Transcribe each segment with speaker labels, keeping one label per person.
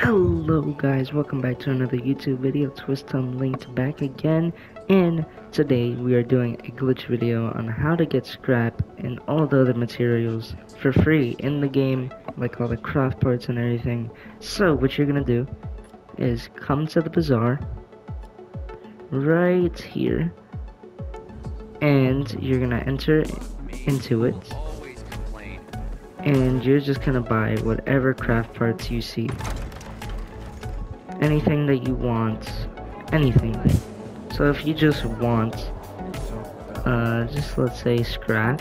Speaker 1: Hello guys, welcome back to another YouTube video. Twist Unlinked back again, and today we are doing a glitch video on how to get scrap and all the other materials for free in the game, like all the craft parts and everything. So what you're gonna do is come to the bazaar right here, and you're gonna enter into it and you're just gonna buy whatever craft parts you see anything that you want anything. So if you just want uh, just let's say scrap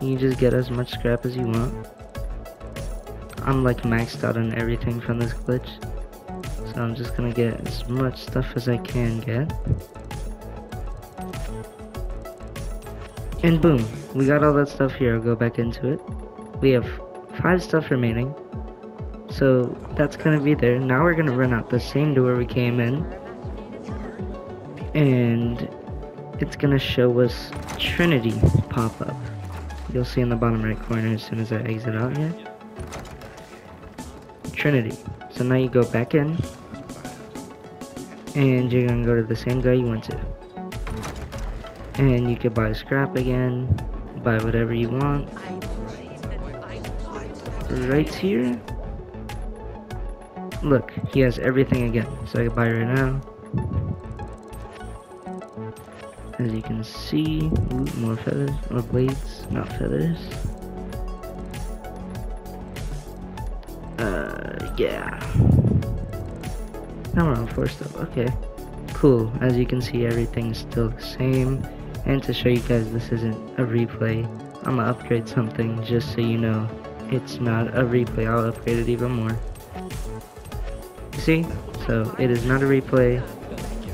Speaker 1: you just get as much scrap as you want. I'm like maxed out on everything from this glitch so I'm just gonna get as much stuff as I can get. And boom we got all that stuff here. I'll go back into it. We have five stuff remaining so that's gonna be there. Now we're gonna run out the same door we came in. And it's gonna show us Trinity pop up you'll see in the bottom right corner as soon as I exit out here. Trinity. So now you go back in and you're gonna go to the same guy you went to. And you can buy scrap again buy whatever you want. Right here. Look, he has everything again, so I can buy right now. As you can see, ooh, more feathers, more blades, not feathers. Uh, yeah. Now we're on four stuff, okay. Cool, as you can see everything's still the same. And to show you guys this isn't a replay, I'm gonna upgrade something just so you know it's not a replay. I'll upgrade it even more. See? So it is not a replay.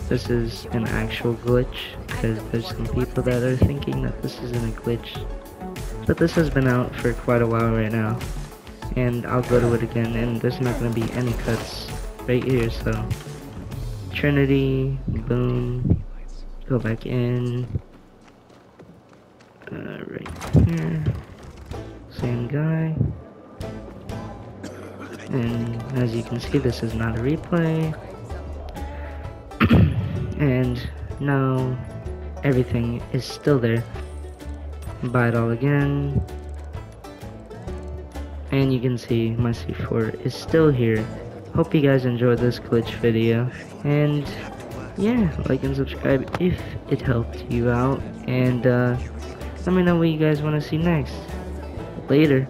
Speaker 1: This is an actual glitch because there's some people that are thinking that this isn't a glitch. But this has been out for quite a while right now. And I'll go to it again and there's not going to be any cuts right here. So Trinity, boom, go back in. Uh, right here same guy. And as you can see, this is not a replay. and now everything is still there. Buy it all again. And you can see my C4 is still here. Hope you guys enjoyed this glitch video. And yeah, like and subscribe if it helped you out. And uh, let me know what you guys want to see next. Later.